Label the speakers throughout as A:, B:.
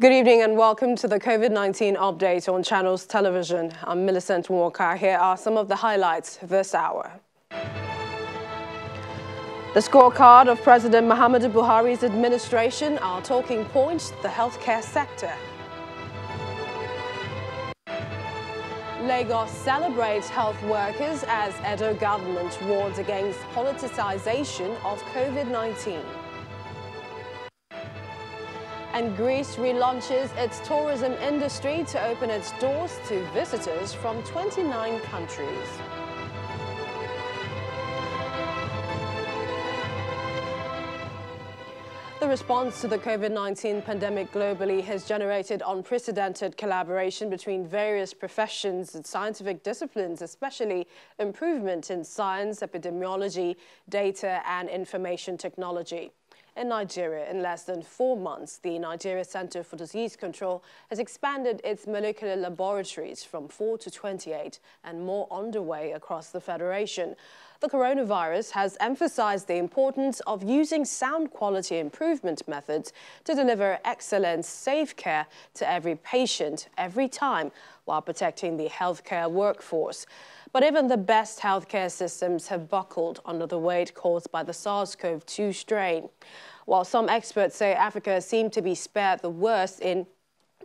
A: Good evening and welcome to the COVID-19 update on Channels Television. I'm Millicent Walker. Here are some of the highlights of this hour. The scorecard of President Muhammadu Buhari's administration, our talking points, the healthcare sector. Lagos celebrates health workers as Edo government warns against politicization of COVID-19 and Greece relaunches its tourism industry to open its doors to visitors from 29 countries. The response to the COVID-19 pandemic globally has generated unprecedented collaboration between various professions and scientific disciplines, especially improvement in science, epidemiology, data and information technology in Nigeria. In less than four months, the Nigeria Center for Disease Control has expanded its molecular laboratories from 4 to 28 and more underway across the federation. The coronavirus has emphasized the importance of using sound quality improvement methods to deliver excellent, safe care to every patient every time while protecting the healthcare workforce. But even the best healthcare systems have buckled under the weight caused by the SARS-CoV-2 strain. While some experts say Africa seemed to be spared the worst in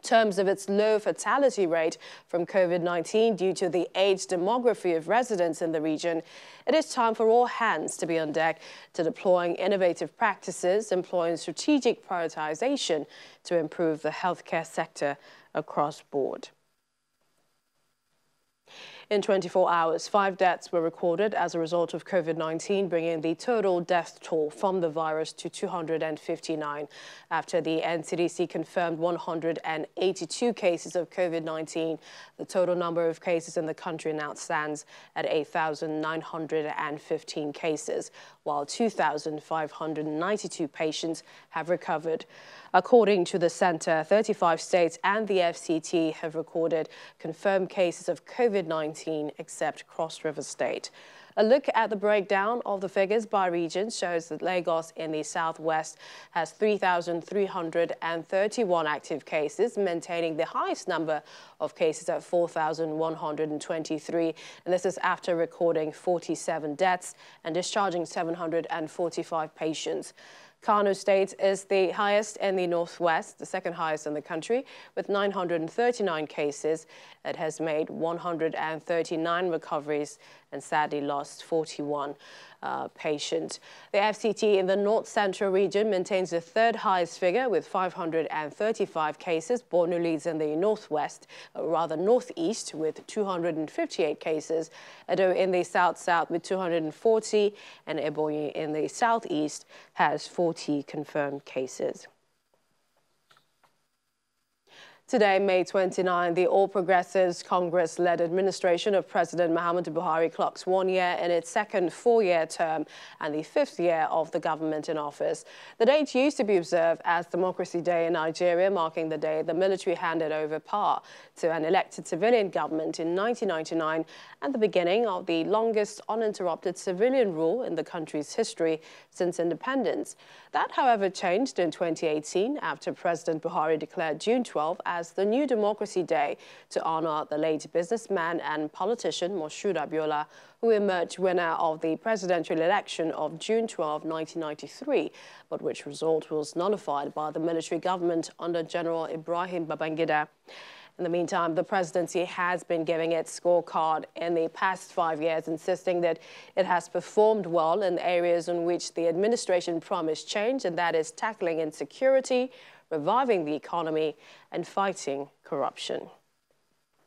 A: terms of its low fatality rate from COVID-19 due to the aged demography of residents in the region, it is time for all hands to be on deck to deploying innovative practices, employing strategic prioritization to improve the healthcare sector across board. In 24 hours, five deaths were recorded as a result of COVID-19, bringing the total death toll from the virus to 259 after the NCDC confirmed 182 cases of COVID-19. The total number of cases in the country now stands at 8,915 cases, while 2,592 patients have recovered. According to the center, 35 states and the FCT have recorded confirmed cases of COVID-19 except Cross River State. A look at the breakdown of the figures by region shows that Lagos in the southwest has 3,331 active cases, maintaining the highest number of cases at 4,123. And this is after recording 47 deaths and discharging 745 patients. Kano State is the highest in the northwest, the second highest in the country, with 939 cases. It has made 139 recoveries and sadly lost 41 uh, patients. The FCT in the north central region maintains the third highest figure with 535 cases. Borno leads in the northwest, uh, rather northeast, with 258 cases. Edo in the south-south with 240 and Ebonyi in the southeast has 40 confirmed cases. Today, May 29, the All Progressives Congress-led administration of President Muhammadu Buhari clocks one year in its second four-year term and the fifth year of the government in office. The date used to be observed as Democracy Day in Nigeria, marking the day the military handed over power to an elected civilian government in 1999 and the beginning of the longest uninterrupted civilian rule in the country's history since independence. That, however, changed in 2018 after President Buhari declared June 12 as the New Democracy Day to honor the late businessman and politician Moshood Abiola, who emerged winner of the presidential election of June 12, 1993, but which result was nullified by the military government under General Ibrahim Babangida. In the meantime, the presidency has been giving its scorecard in the past five years, insisting that it has performed well in areas in which the administration promised change, and that is tackling insecurity, reviving the economy, and fighting corruption.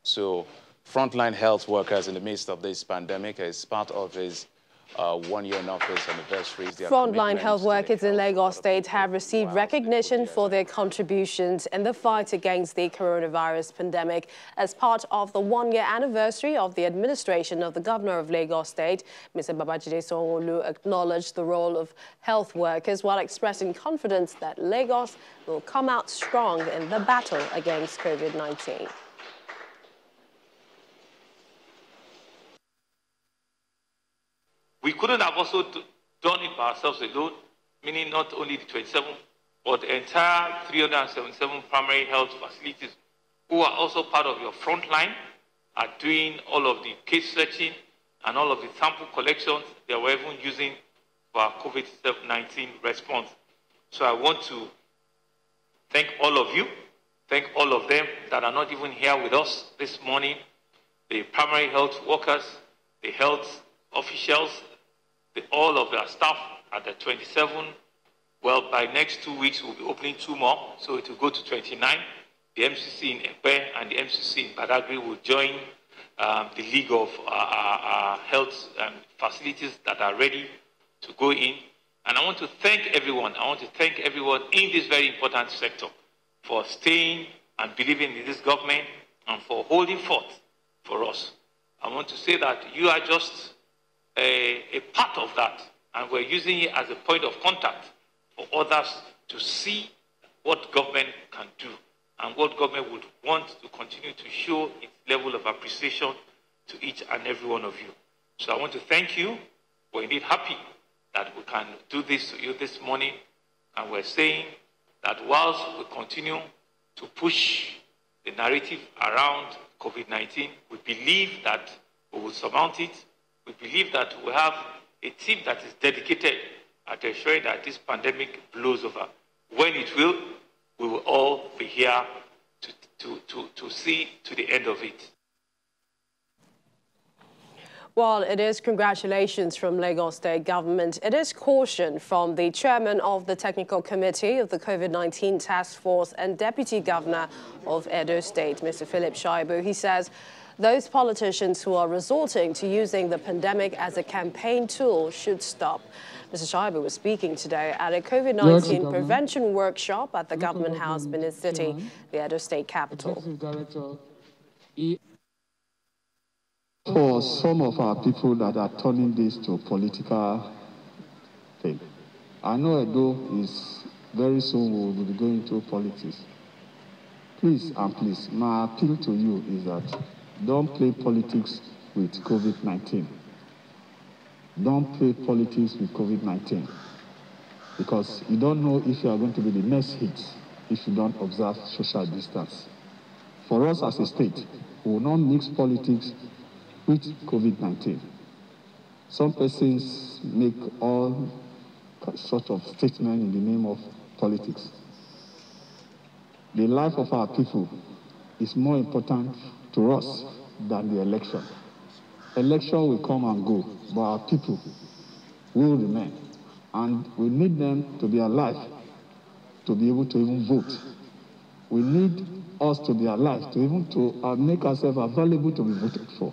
B: So frontline health workers in the midst of this pandemic is part of his uh, one year in office anniversaries.
A: Frontline health workers in Lagos State have received recognition for their contributions in the fight against the coronavirus pandemic. As part of the one year anniversary of the administration of the governor of Lagos State, Mr. Babajide Sanwo-Olu acknowledged the role of health workers while expressing confidence that Lagos will come out strong in the battle against COVID-19.
C: We couldn't have also done it by ourselves alone, meaning not only the 27 but the entire 377 primary health facilities who are also part of your front line are doing all of the case searching and all of the sample collections they were even using for our COVID-19 response. So I want to thank all of you, thank all of them that are not even here with us this morning, the primary health workers, the health officials, all of our staff at the 27. Well, by next two weeks, we'll be opening two more, so it will go to 29. The MCC in Epe and the MCC in Badagry will join um, the league of uh, our, our health um, facilities that are ready to go in. And I want to thank everyone. I want to thank everyone in this very important sector for staying and believing in this government and for holding forth for us. I want to say that you are just a, a part of that, and we're using it as a point of contact for others to see what government can do and what government would want to continue to show its level of appreciation to each and every one of you. So I want to thank you. We're indeed happy that we can do this to you this morning. And we're saying that whilst we continue to push the narrative around COVID 19, we believe that we will surmount it. We believe that we have a team that is dedicated at ensuring that this pandemic blows over. When it will, we will all be here to, to, to, to see to the end of it.
A: While it is congratulations from Lagos State government, it is caution from the chairman of the technical committee of the COVID-19 task force and deputy governor of Edo State, Mr. Philip Shaibu. He says those politicians who are resorting to using the pandemic as a campaign tool should stop. Mr. Shaibu was speaking today at a COVID-19 prevention workshop at the Government House, in Benin City, the Edo State capital.
D: For some of our people that are turning this to a political thing, I know Edo is very soon will be going to politics. Please and please, my appeal to you is that don't play politics with COVID-19. Don't play politics with COVID-19 because you don't know if you are going to be the next hit if you don't observe social distance. For us as a state, we will not mix politics with COVID-19. Some persons make all sorts of statements in the name of politics. The life of our people is more important to us than the election. Election will come and go, but our people will remain. And we need them to be alive to be able to even vote. We need us to be alive to even to uh, make ourselves available to be voted for.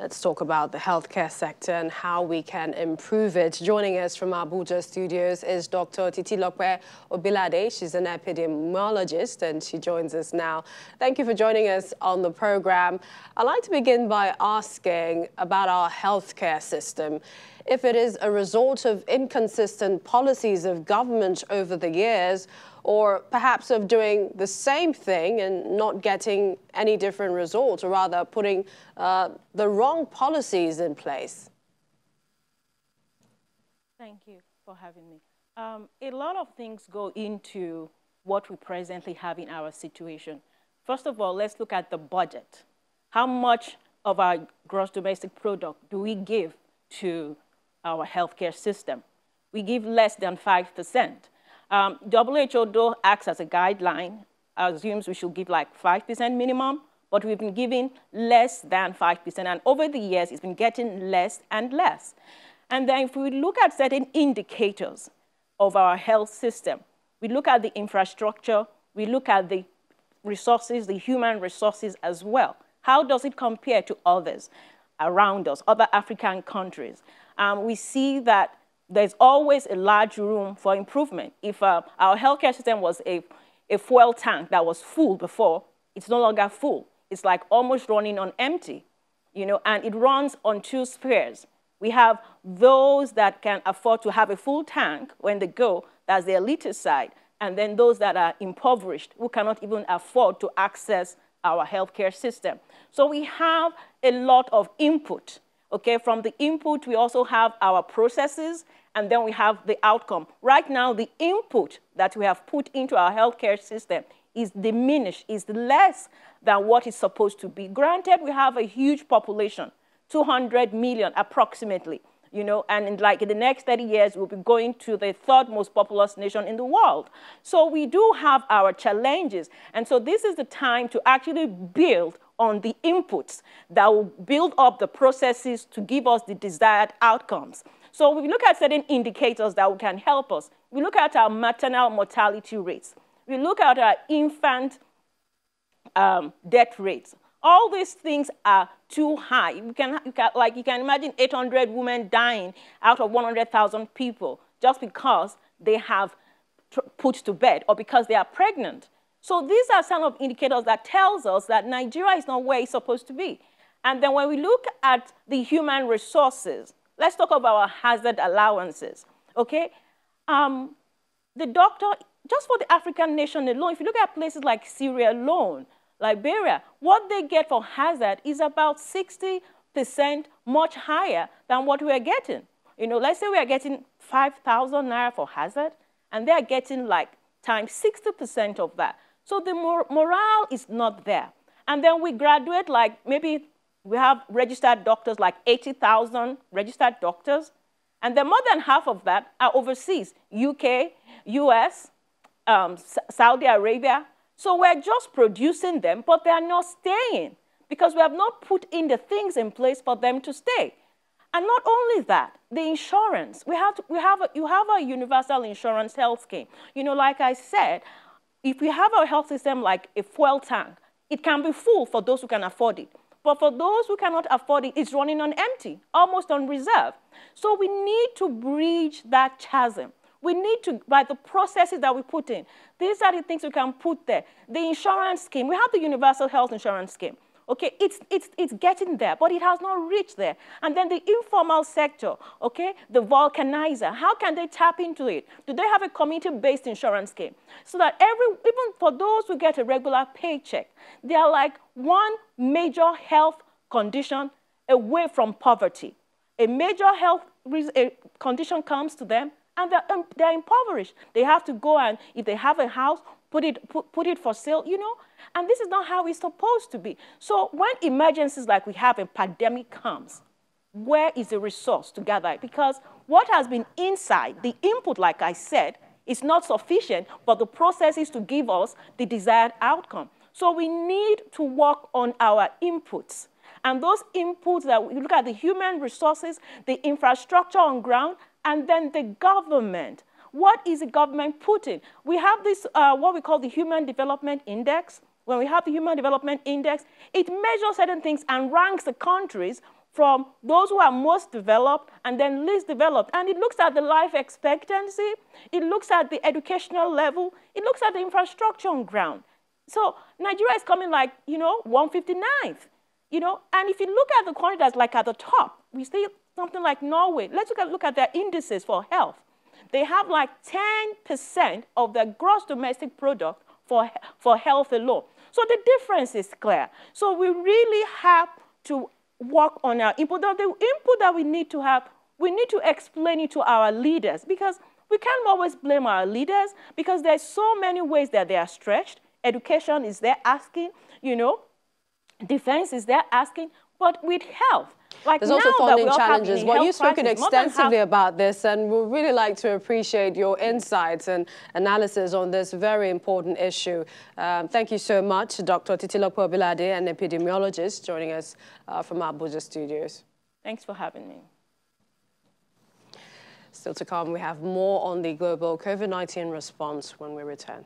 A: Let's talk about the healthcare sector and how we can improve it. Joining us from our Abuja studios is Dr. Titi Titilope Obilade. She's an epidemiologist and she joins us now. Thank you for joining us on the program. I'd like to begin by asking about our healthcare system. If it is a result of inconsistent policies of government over the years, or perhaps of doing the same thing and not getting any different results, or rather putting uh, the wrong policies in place?
E: Thank you for having me. Um, a lot of things go into what we presently have in our situation. First of all, let's look at the budget. How much of our gross domestic product do we give to our healthcare system? We give less than 5%. Um, WHO, though, acts as a guideline, assumes we should give like 5% minimum, but we've been giving less than 5%. And over the years, it's been getting less and less. And then if we look at certain indicators of our health system, we look at the infrastructure, we look at the resources, the human resources as well. How does it compare to others around us, other African countries? Um, we see that there's always a large room for improvement. If uh, our healthcare system was a, a fuel tank that was full before, it's no longer full. It's like almost running on empty, you know, and it runs on two spheres. We have those that can afford to have a full tank when they go, that's the elitist side, and then those that are impoverished who cannot even afford to access our healthcare system. So we have a lot of input Okay, from the input, we also have our processes, and then we have the outcome. Right now, the input that we have put into our healthcare system is diminished, is less than what is supposed to be. Granted, we have a huge population, 200 million approximately, you know, and in like in the next 30 years, we'll be going to the third most populous nation in the world. So we do have our challenges. And so this is the time to actually build on the inputs that will build up the processes to give us the desired outcomes. So we look at certain indicators that can help us. We look at our maternal mortality rates. We look at our infant um, death rates. All these things are too high. You can, you can, like you can imagine 800 women dying out of 100,000 people just because they have put to bed or because they are pregnant. So these are some of indicators that tells us that Nigeria is not where it's supposed to be. And then when we look at the human resources, let's talk about our hazard allowances, okay? Um, the doctor, just for the African nation alone, if you look at places like Sierra Leone, Liberia, what they get for hazard is about 60% much higher than what we are getting. You know, let's say we are getting 5,000 naira for hazard, and they are getting like times 60% of that. So the mor morale is not there. And then we graduate like maybe we have registered doctors, like 80,000 registered doctors. And then more than half of that are overseas, UK, US, um, Saudi Arabia, so we're just producing them, but they are not staying because we have not put in the things in place for them to stay. And not only that, the insurance. We have, to, we have a, you have a universal insurance health scheme. You know, like I said, if we have a health system like a fuel tank, it can be full for those who can afford it. But for those who cannot afford it, it's running on empty, almost on reserve. So we need to bridge that chasm. We need to, by the processes that we put in, these are the things we can put there. The insurance scheme, we have the universal health insurance scheme. Okay, it's, it's, it's getting there, but it has not reached there. And then the informal sector, okay, the vulcanizer, how can they tap into it? Do they have a community-based insurance scheme? So that every, even for those who get a regular paycheck, they are like one major health condition away from poverty. A major health condition comes to them, and they're, um, they're impoverished. They have to go and, if they have a house, put it, put, put it for sale, you know? And this is not how it's supposed to be. So when emergencies like we have a pandemic comes, where is the resource to gather it? Because what has been inside, the input, like I said, is not sufficient, but the process is to give us the desired outcome. So we need to work on our inputs. And those inputs that we look at the human resources, the infrastructure on ground, and then the government. What is the government putting? We have this, uh, what we call the Human Development Index. When we have the Human Development Index, it measures certain things and ranks the countries from those who are most developed and then least developed. And it looks at the life expectancy, it looks at the educational level, it looks at the infrastructure on ground. So Nigeria is coming like, you know, 159th, you know, and if you look at the country that's like at the top, we see something like Norway. Let's look at, look at their indices for health. They have like 10% of their gross domestic product for, for health alone. So the difference is clear. So we really have to work on our input. The input that we need to have, we need to explain it to our leaders because we can't always blame our leaders because there's so many ways that they are stretched. Education is there asking, you know, defense is there asking, but with health, like
A: There's also funding challenges. Well, you've spoken extensively about this, and we'd really like to appreciate your insights and analysis on this very important issue. Um, thank you so much, Dr. Titilope Obilade, an epidemiologist, joining us uh, from Abuja studios.
E: Thanks for having me.
A: Still to come, we have more on the global COVID-19 response when we return.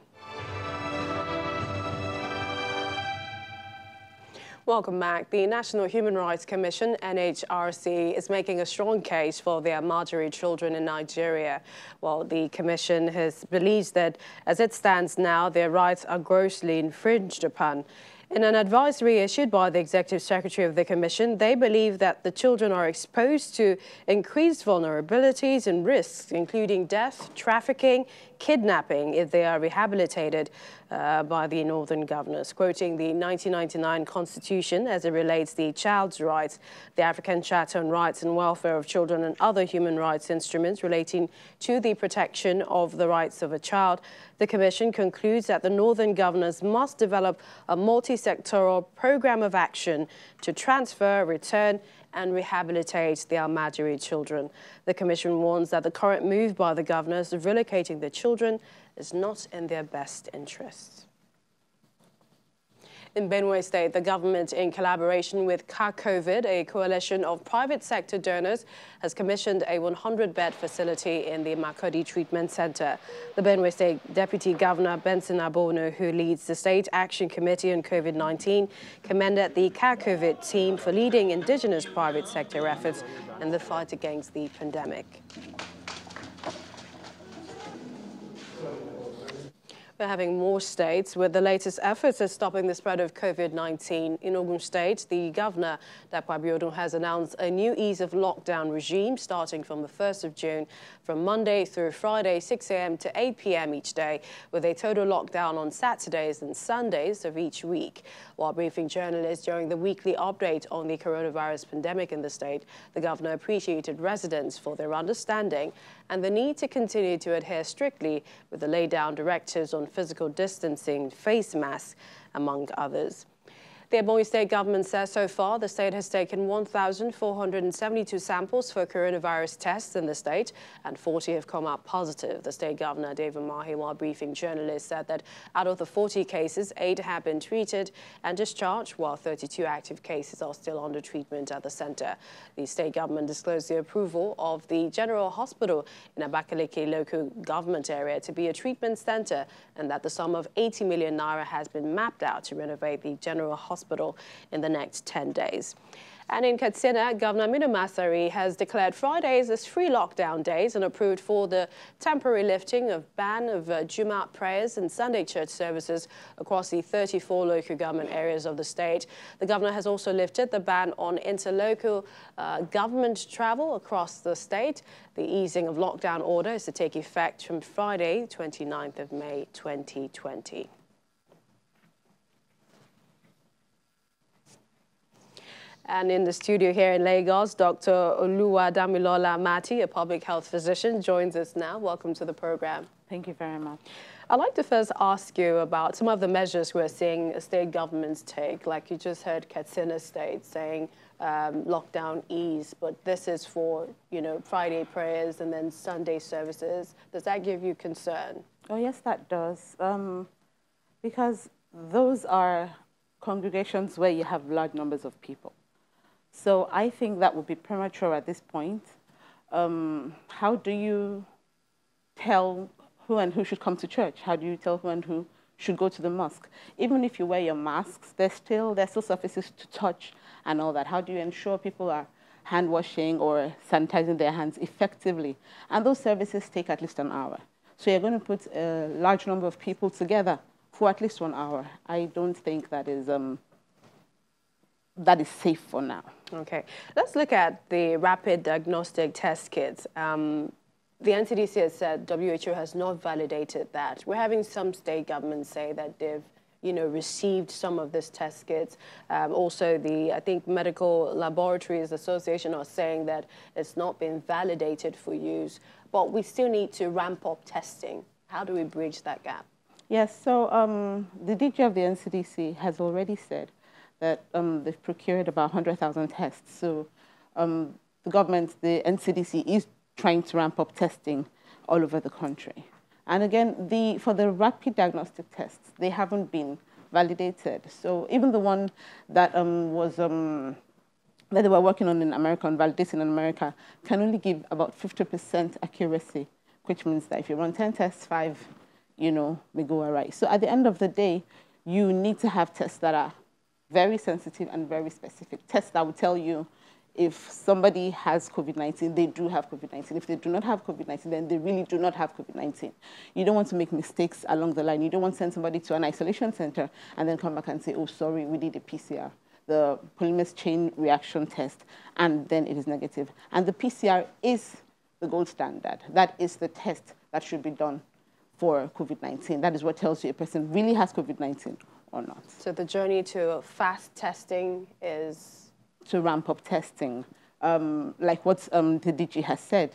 A: Welcome back. The National Human Rights Commission, NHRC, is making a strong case for the Almajiri children in Nigeria. Well, the commission has believes that as it stands now, their rights are grossly infringed upon. In an advisory issued by the Executive Secretary of the Commission, they believe that the children are exposed to increased vulnerabilities and risks, including death, trafficking, kidnapping if they are rehabilitated uh, by the northern governors. Quoting the 1999 Constitution as it relates the child's rights, the African Charter on Rights and Welfare of Children and other human rights instruments relating to the protection of the rights of a child, the Commission concludes that the northern governors must develop a multi-sectoral program of action to transfer, return and rehabilitate the Almajiri children. The Commission warns that the current move by the governors of relocating the children is not in their best interests. In Benue State, the government, in collaboration with CACOVID, a coalition of private sector donors, has commissioned a 100-bed facility in the Makurdi Treatment Center. The Benue State Deputy Governor Benson Abounu, who leads the State Action Committee on COVID-19, commended the CACOVID team for leading indigenous private sector efforts in the fight against the pandemic. We're having more states with the latest efforts at stopping the spread of COVID-19. In Ogun State, the governor, Dapo Abiodun, has announced a new ease of lockdown regime starting from the 1st of June from Monday through Friday, 6 a.m. to 8 p.m. each day, with a total lockdown on Saturdays and Sundays of each week. While briefing journalists during the weekly update on the coronavirus pandemic in the state, the governor appreciated residents for their understanding and the need to continue to adhere strictly with the laid down directives on physical distancing, face masks, among others. The Ebonyi State government says so far the state has taken 1,472 samples for coronavirus tests in the state and 40 have come out positive. The state governor, David Umahi, while briefing journalists, said that out of the 40 cases, eight have been treated and discharged, while 32 active cases are still under treatment at the center. The state government disclosed the approval of the General Hospital in Abakaliki local government area to be a treatment center and that the sum of 80 million naira has been mapped out to renovate the General Hospital hospital in the next 10 days. And in Katsina, Governor Aminu Masari has declared Fridays as free lockdown days and approved for the temporary lifting of ban of uh, Juma prayers and Sunday church services across the 34 local government areas of the state. The governor has also lifted the ban on interlocal uh, government travel across the state. The easing of lockdown order is to take effect from Friday, 29th of May 2020. And in the studio here in Lagos, Dr. Oluwa Damilola Mati, a public health physician, joins us now. Welcome to the program.
F: Thank you very much.
A: I'd like to first ask you about some of the measures we're seeing state governments take. Like you just heard Katsina State saying um, lockdown ease, but this is for, you know, Friday prayers and then Sunday services. Does that give you concern?
F: Oh, yes, that does. Um, because those are congregations where you have large numbers of people. So I think that would be premature at this point. Um, how do you tell who and who should come to church? How do you tell who and who should go to the mosque? Even if you wear your masks, there's still, there's still surfaces to touch and all that. How do you ensure people are hand washing or sanitizing their hands effectively? And those services take at least an hour. So you're going to put a large number of people together for at least one hour. I don't think that is um, that is safe for now.
A: Okay, let's look at the rapid diagnostic test kits. Um, the NCDC has said WHO has not validated that. We're having some state governments say that they've you know, received some of these test kits. Um, also, the I think Medical Laboratories Association are saying that it's not been validated for use, but we still need to ramp up testing. How do we bridge that gap?
F: Yes, so um, the DG of the NCDC has already said that um, they've procured about 100,000 tests. So um, the government, the NCDC, is trying to ramp up testing all over the country. And again, the, for the rapid diagnostic tests, they haven't been validated. So even the one that um, was um, that they were working on in America and validating in America can only give about 50% accuracy, which means that if you run 10 tests, five, you know, may go right. So at the end of the day, you need to have tests that are very sensitive and very specific tests that will tell you if somebody has COVID-19, they do have COVID-19. If they do not have COVID-19, then they really do not have COVID-19. You don't want to make mistakes along the line. You don't want to send somebody to an isolation center and then come back and say, oh, sorry, we did a PCR, the polymerase chain reaction test, and then it is negative. And the PCR is the gold standard. That is the test that should be done for COVID-19. That is what tells you a person really has COVID-19 or not.
A: So the journey to fast testing is?
F: To ramp up testing. Um, like what um, the DG has said,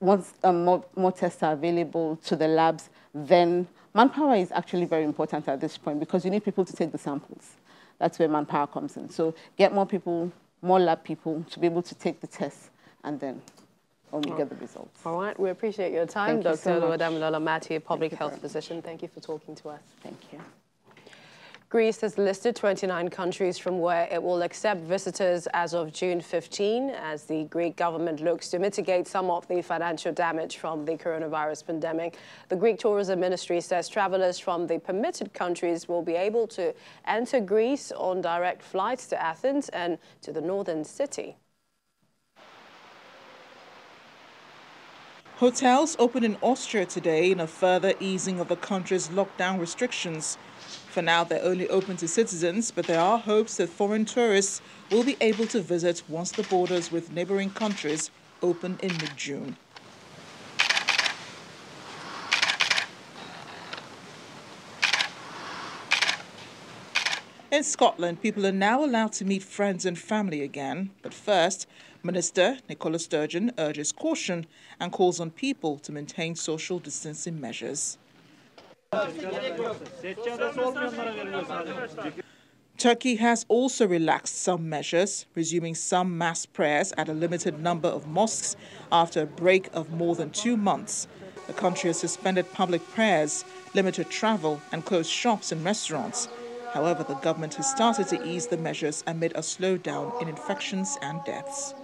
F: once um, more, more tests are available to the labs, then manpower is actually very important at this point because you need people to take the samples. That's where manpower comes in. So get more people, more lab people to be able to take the tests and then only get the results.
A: All right, we appreciate your time,
F: Thank
A: Dr.
F: You so
A: Oluwadamilola Matthew, public health physician. Thank you for talking to us.
F: Thank you.
A: Greece has listed 29 countries from where it will accept visitors as of June 15 as the Greek government looks to mitigate some of the financial damage from the coronavirus pandemic. The Greek Tourism Ministry says travelers from the permitted countries will be able to enter Greece on direct flights to Athens and to the northern city.
G: Hotels opened in Austria today in a further easing of the country's lockdown restrictions. For now, they're only open to citizens, but there are hopes that foreign tourists will be able to visit once the borders with neighboring countries open in mid June. In Scotland, people are now allowed to meet friends and family again, but first, Minister Nicola Sturgeon urges caution and calls on people to maintain social distancing measures. Turkey has also relaxed some measures, resuming some mass prayers at a limited number of mosques after a break of more than two months. The country has suspended public prayers, limited travel, and closed shops and restaurants. However, the government has started to ease the measures amid a slowdown in infections and deaths.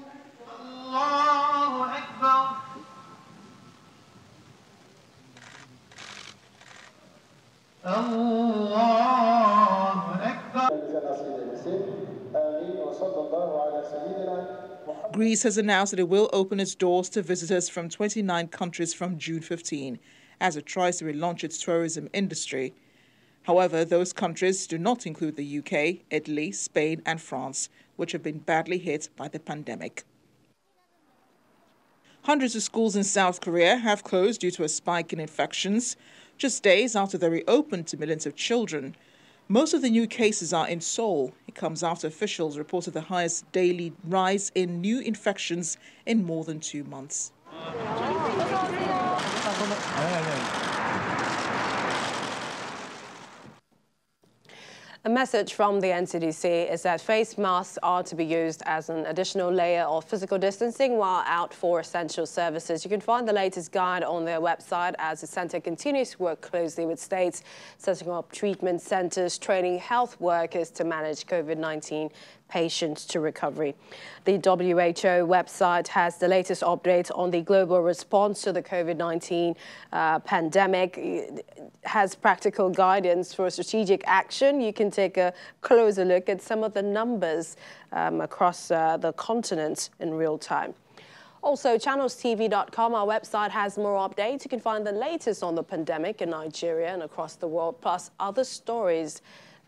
G: Greece has announced that it will open its doors to visitors from 29 countries from June 15 as it tries to relaunch its tourism industry. However, those countries do not include the UK, Italy, Spain, and France, which have been badly hit by the pandemic. Hundreds of schools in South Korea have closed due to a spike in infections just days after they reopened to millions of children. Most of the new cases are in Seoul. It comes after officials reported the highest daily rise in new infections in more than two months.
A: A message from the NCDC is that face masks are to be used as an additional layer of physical distancing while out for essential services. You can find the latest guide on their website as the centre continues to work closely with states, setting up treatment centres, training health workers to manage COVID-19 patients to recovery. The WHO website has the latest updates on the global response to the COVID-19 uh, pandemic. It has practical guidance for strategic action. You can take a closer look at some of the numbers um, across uh, the continent in real time. Also, channelstv.com, our website has more updates. You can find the latest on the pandemic in Nigeria and across the world, plus other stories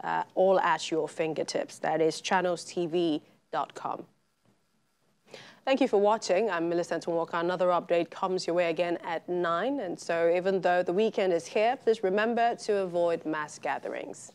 A: uh, all at your fingertips. That is channelstv.com. Thank you for watching. I'm Millicent Walker. Another update comes your way again at 9. And so even though the weekend is here, please remember to avoid mass gatherings.